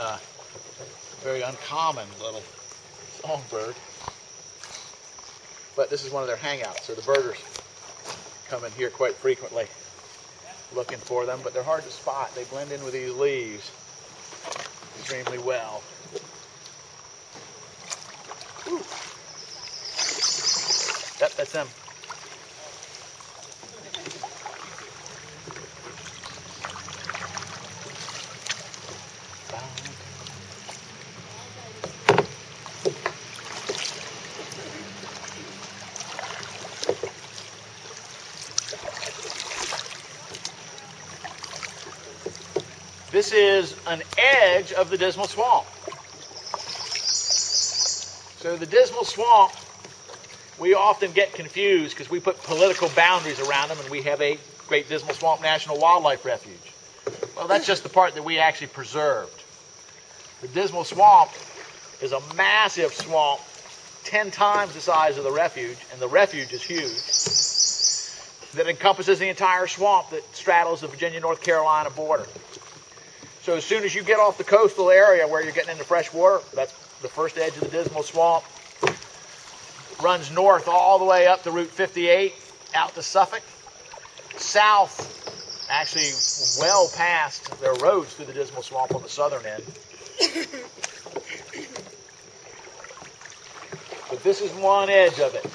uh, very uncommon little songbird. But this is one of their hangouts, so the birders come in here quite frequently looking for them, but they're hard to spot. They blend in with these leaves extremely well. Ooh. Yep, that's them. This is an edge of the Dismal Swamp. So the Dismal Swamp, we often get confused because we put political boundaries around them and we have a Great Dismal Swamp National Wildlife Refuge. Well, that's just the part that we actually preserved. The Dismal Swamp is a massive swamp, 10 times the size of the refuge, and the refuge is huge, that encompasses the entire swamp that straddles the Virginia-North Carolina border. So as soon as you get off the coastal area where you're getting into fresh water, that's the first edge of the Dismal Swamp. Runs north all the way up to Route 58 out to Suffolk. South, actually well past their roads through the Dismal Swamp on the southern end. But this is one edge of it.